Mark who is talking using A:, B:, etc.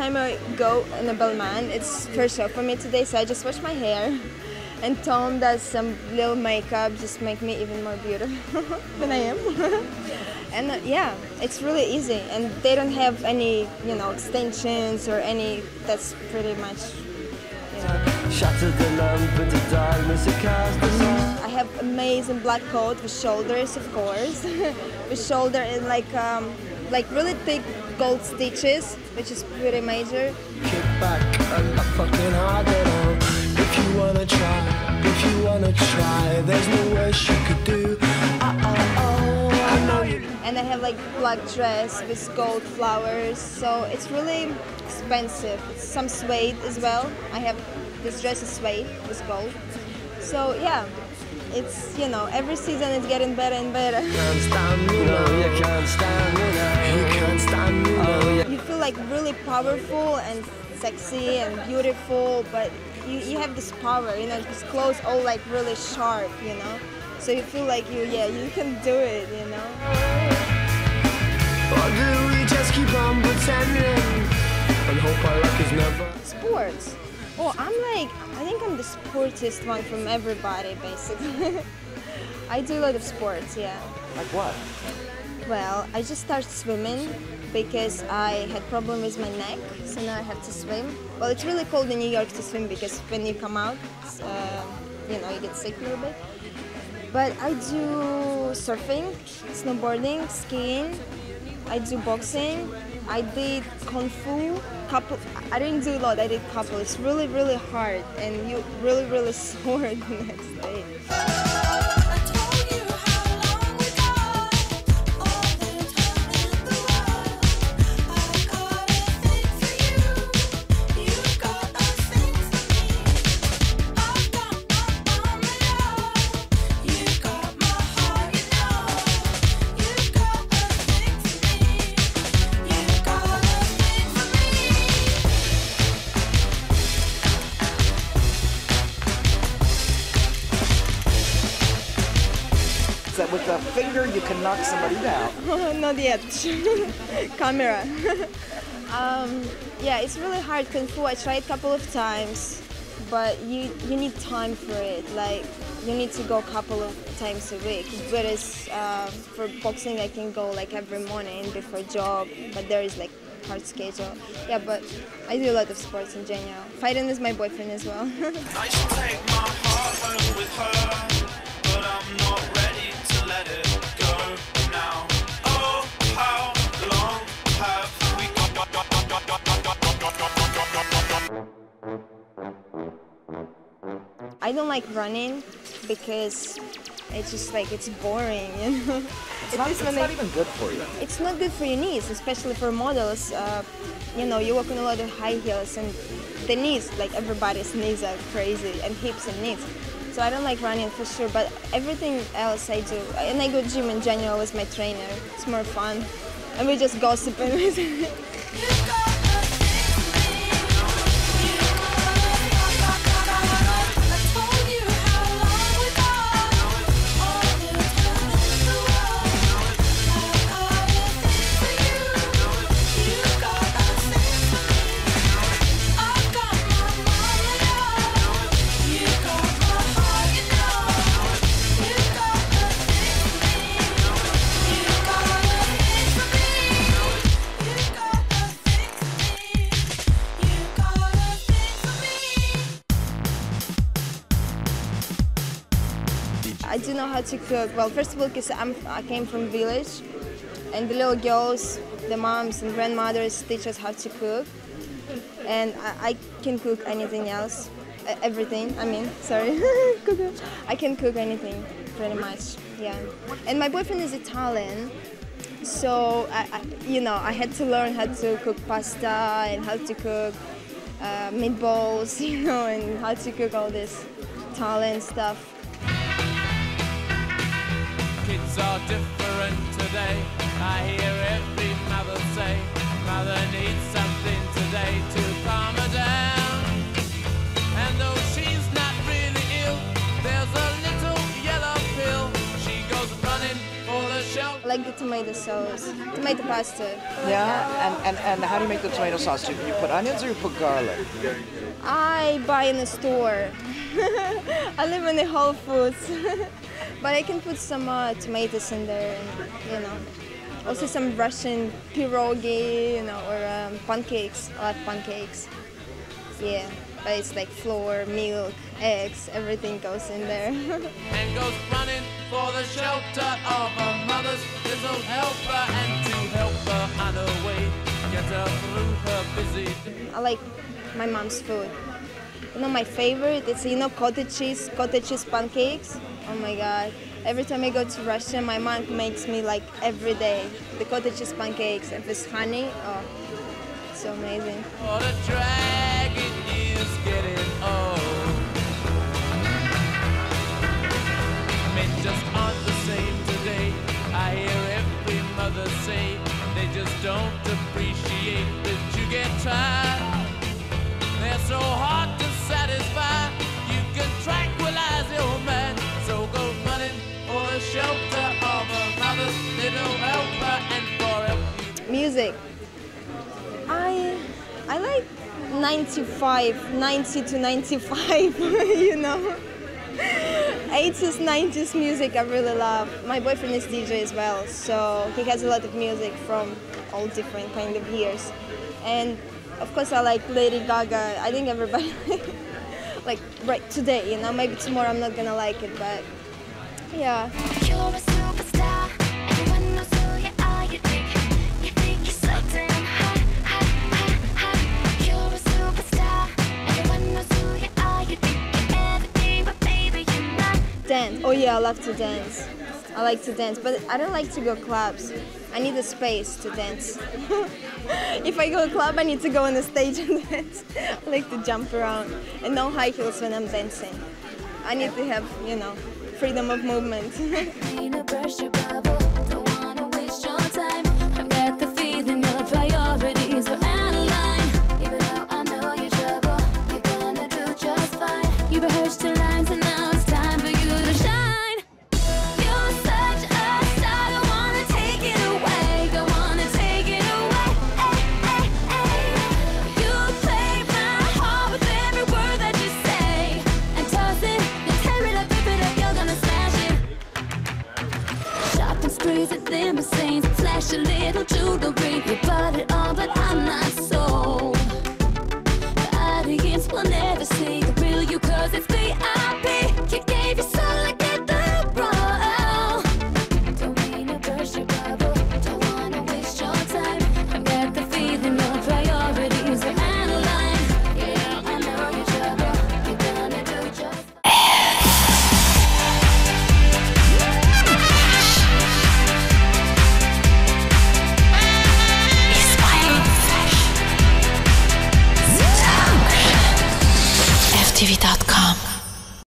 A: time I go in a Balmain, it's first show for me today, so I just wash my hair. And Tom does some little makeup, just make me even more beautiful than I am. and uh, yeah, it's really easy, and they don't have any, you know, extensions or any. That's pretty much, you know. I have amazing black coat with shoulders, of course, with shoulder and like um, like really thick gold stitches, which is pretty major.
B: Kick back and not fucking hard at all. If you wanna try, if you wanna try, there's no worse you could do. I
A: and I have like black dress with gold flowers, so it's really expensive. It's some suede as well. I have this dress is suede with gold, so yeah, it's you know every season it's getting better and better. Really powerful and sexy and beautiful, but you, you have this power, you know, these clothes all like really sharp, you know. So you feel like you yeah you can do it, you know.
B: Or do we just keep on pretending and hope our luck is never?
A: Sports. Oh, I'm like, I think I'm the sportiest one from everybody, basically. I do a lot of sports, yeah.
C: Like what?
A: Well, I just started swimming because I had problem with my neck, so now I have to swim. Well, it's really cold in New York to swim because when you come out, uh, you know, you get sick a little bit. But I do surfing, snowboarding, skiing. I do boxing. I did kung fu. Couple. I didn't do a lot. I did couple. It's really, really hard, and you really, really sore the next day.
C: That with a finger you can knock somebody down.
A: Not yet. Camera. um, yeah, it's really hard kung fu. I tried a couple of times, but you you need time for it. Like you need to go a couple of times a week. Whereas uh, for boxing, I can go like every morning before job, but there is like hard schedule. Yeah, but I do a lot of sports in general. Fighting is my boyfriend as well. Like running because it's just like it's boring, you know.
C: It's not, it's not even good for you.
A: It's not good for your knees, especially for models. Uh, you know, you walk on a lot of high heels, and the knees, like everybody's knees are crazy, and hips and knees. So I don't like running for sure, but everything else I do. And I go gym in general with my trainer. It's more fun, and we just gossip and
D: how
A: to cook. Well, first of all, because I came from village, and the little girls, the moms and grandmothers teach us how to cook, and I, I can cook anything else, everything. I mean, sorry, I can cook anything, pretty much. Yeah, and my boyfriend is Italian, so I, I, you know, I had to learn how to cook pasta and how to cook uh, meatballs, you know, and how to cook all this Italian stuff.
E: Kids are different today. I hear every mother say, Mother needs something today to calm her down. And though she's not really ill, there's a little yellow pill. She goes running for the shelter.
A: like the tomato sauce, tomato pasta.
C: Yeah. And, and and how do you make the tomato sauce? Do you put onions or you put garlic?
A: I buy in the store. I live in the Whole Foods, but I can put some uh, tomatoes in there, and you know, also some Russian pierogi, you know, or um, pancakes. I like pancakes. Yeah, but it's like flour, milk, eggs, everything goes in there.
E: and goes running for the shelter of her mother's little helper and to help her on her way, get her through her busy day.
A: I like my mom's food. You know, my favorite is you know cottage cheese, cottage cheese pancakes. Oh my god! Every time I go to Russia, my mom makes me like every day the cottage cheese pancakes and with honey. Oh, so amazing.
E: What a dragon is getting old. Just aren't the same today. I hear every mother say they just don't appreciate that you get tired.
A: Music. I I like 95, 90 to 95. you know. 80s, 90s music I really love. My boyfriend is DJ as well, so he has a lot of music from all different kind of years. And of course I like Lady Gaga. I think everybody like right today, you know, maybe tomorrow I'm not gonna like it, but yeah. I love to dance. I like to dance, but I don't like to go clubs. I need a space to dance. if I go a club, I need to go on the stage and dance. I like to jump around and no high heels when I'm dancing. I need to have, you know, freedom of movement.